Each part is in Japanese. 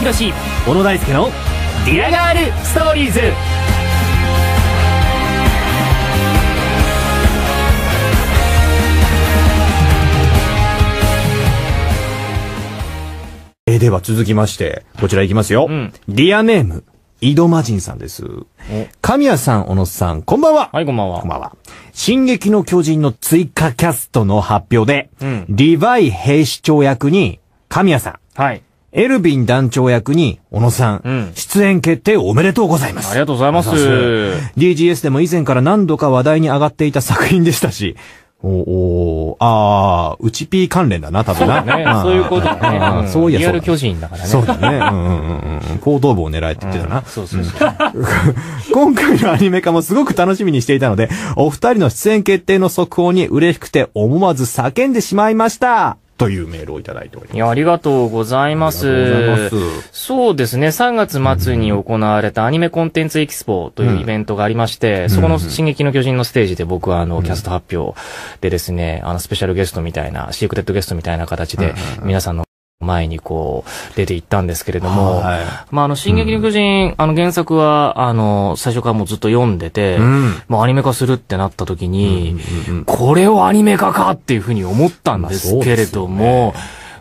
谷浩史小野大輔のディアガールストーリーズえーでは続きまして、こちらいきますよ。うんディアネーム、井戸魔人さんです。神谷さん、小野さん、こんばんは。はいこんばんはこんばんは。進撃の巨人の追加キャストの発表で、うんリヴァイ兵士長役に神谷さん、はいエルヴィン団長役に小野さん、うん出演決定おめでとうございます。ありがとうございます DGS でも以前から何度か話題に上がっていた作品でしたし、おおああ、うちピー関連だな、多分な。ねあーそういうことだねそういやリアル巨人だからねそうだね。うんうんうんうん。後頭部を狙えって言ってたな。そうそうそう 今回のアニメ化もすごく楽しみにしていたので、お二人の出演決定の速報に嬉しくて思わず叫んでしまいました。というメールをいただいております。いや、ありがとうございます。ありがとうございますそうですね、3月末に行われたアニメコンテンツエキスポというイベントがありまして、そこの進撃の巨人のステージで僕はあの、キャスト発表でですね、あの、スペシャルゲストみたいな、シークレットゲストみたいな形で、皆さんの前にこう、出て行ったんですけれども、はい。まあ、あの、進撃の巨人、あの、原作は、あの、最初からもうずっと読んでて、うん。もうアニメ化するってなった時に、うんうんこれをアニメ化かっていうふうに思ったんですけれども、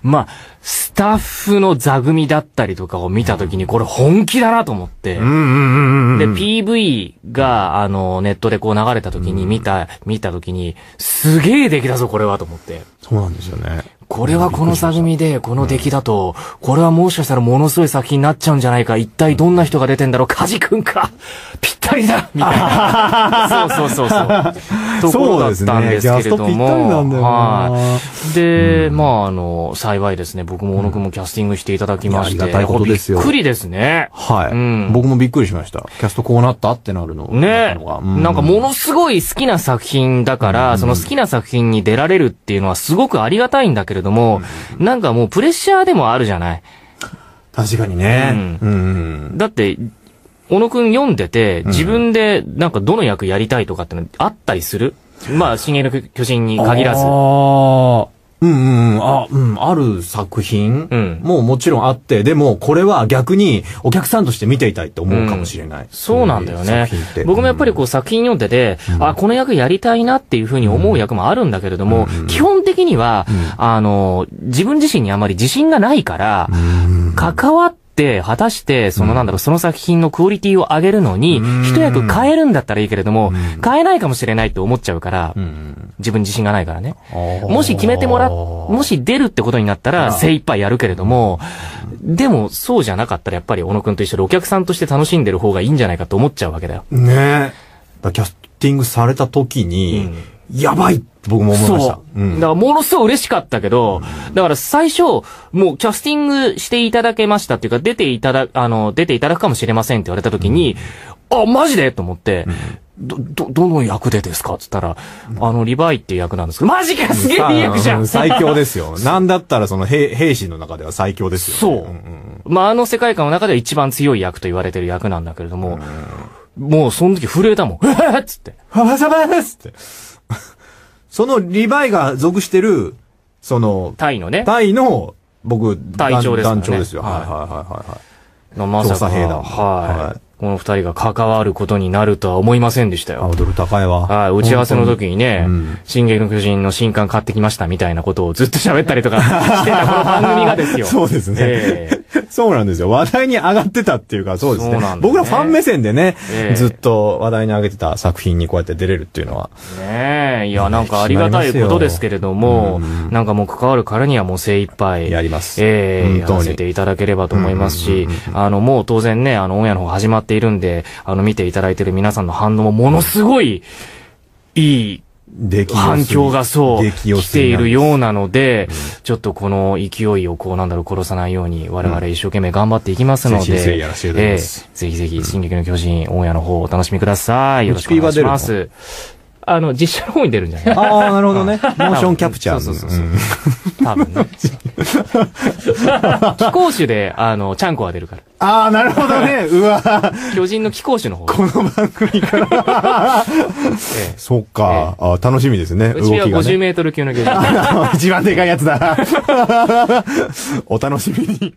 まあ、スタッフの座組だったりとかを見た時に、これ本気だなと思って、うんうんうんうん。で、PV が、あの、ネットでこう流れた時に見た、見た時に、すげえ出来だぞ、これはと思って。そうなんですよね。これはこの座組で、この出来だと、これはもしかしたらものすごい作品になっちゃうんじゃないか。一体どんな人が出てんだろう。カジ君かぴったりだみたいな。そうそうそうそう。ところだったんですけれども。ねキャストぴったりなんだよなはい。で、まあ、あの、幸いですね、僕も小野くんもキャスティングしていただきまして。いやありがたいことですよびっくりですね。はい、うん僕もびっくりしました。キャストこうなったってなるの。なねうなんかものすごい好きな作品だから、その好きな作品に出られるっていうのはすごくありがたいんだけれども、なんかもうプレッシャーでもあるじゃない。確かにね。うん。うんだって、小野くん読んでて、自分でなんかどの役やりたいとかってのあったりする？まあ、進撃の巨人に限らず。ああ。うんうんうん。あ、うん。ある作品うんももちろんあって、でもこれは逆にお客さんとして見ていたいって思うかもしれない。そうなんだよね。僕もやっぱりこう作品読んでて、あ、この役やりたいなっていうふうに思う役もあるんだけれども、基本的には、あの、自分自身にあまり自信がないから、うん関わって、果たして、そのなんだろう、その作品のクオリティを上げるのにうん、一役変えるんだったらいいけれども、変えないかもしれないって思っちゃうからう、ん。自分自信がないからね。もし決めてもらっ、もし出るってことになったら精一杯やるけれども、でもそうじゃなかったらやっぱり小野くんと一緒でお客さんとして楽しんでる方がいいんじゃないかと思っちゃうわけだよ。ね。え。だキャスティングされた時に、やばいって僕も思いました。そう。だからものすごい嬉しかったけど、だから最初、もうキャスティングしていただけましたっていうか、出ていただ、あの、出ていただくかもしれませんって言われた時に、あ、マジでと思って、ど、ど、どの役でですかって言ったら、あの、リヴァイっていう役なんですけど、マジかすげえいい役じゃうん最強ですよ。なんだったらその兵兵士の中では最強ですよ、ね。そううんうんまあ、あの世界観の中では一番強い役と言われてる役なんだけれども、もうその時震えたもん。え ーっつって。はわさばですって。そのリヴァイが属してる、その、タイのね、タイの、僕、隊長ですからね。団長ですよ。はい。はいはいはい。のまさか、兵団。はい、はい。この二人が関わることになるとは思いませんでしたハよ。ードル高いわ。はい、打ち合わせの時にね、うん。進撃の巨人の新刊買ってきましたみたいなことをずっと喋ったりとかしてたこの番組がですよ。そうですね。え そうなんですよ。話題に上がってたっていうか、そうですね。そうなんだね僕らファン目線でね、ええずっと話題に上げてた作品にこうやって出れるっていうのは。えねえ、いや、なんかありがたいことですけれども、うんなんかもう関わるからにはもう精一杯。やりますええや本当にらせていただければと思いますしあの、もう当然ね、あの、オンエアの方始まっているんで、あの、見ていただいている皆さんの反応もものすごい、いい反響がそう、出来ているようなので、ちょっとこの勢いをこう、なんだろう、殺さないように、我々一生懸命頑張っていきますのぜひぜで、ひええぜひぜひ、進撃の巨人、オンエアの方お楽しみください。よろしくお願いします。あの、実写の方に出るんじゃないああ、なるほどね。モーションキャプチャー。そうそうそうそううん多分ね。気候種で、あの、ちゃんこは出るから。ああ、なるほどね。うわ巨人の気候種の方。この番組から。えそっか。あー楽しみですね。うちは50きがね。メートル級の巨人。一番でかいやつだ。お楽しみに。